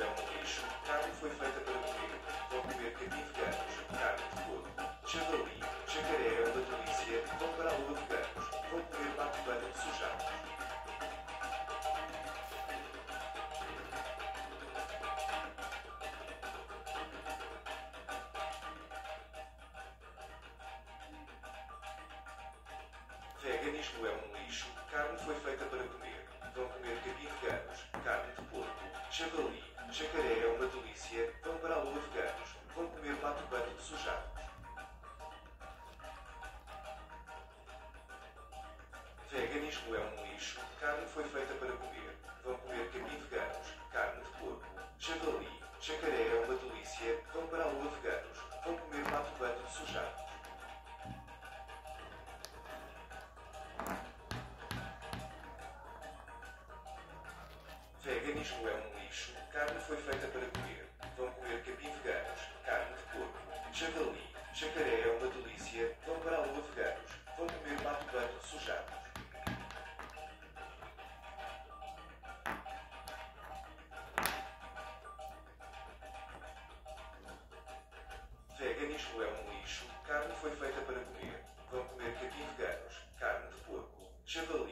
É um lixo, carne foi feita para comer. Vão comer capim veganos, carne de porco, javali, jacaré é uma delícia, vão para a lua veganos. Vão comer bate-pano de sujados. Veganismo é um lixo, carne foi feita para comer. Vão comer capim veganos, carne de porco, javali, jacaré é uma delícia, vão para a lua veganos. Vão comer bate-pano de sujados. Veganismo é um lixo, carne foi feita veganismo é um lixo. Carne foi feita para comer. Vão comer capim veganos, carne de porco, javali, jacaré é uma delícia. Vão para a lua veganos. Vão comer mato banho sujado. Veganismo é um lixo. Carne foi feita para comer. Vão comer capim veganos, carne de porco, javali.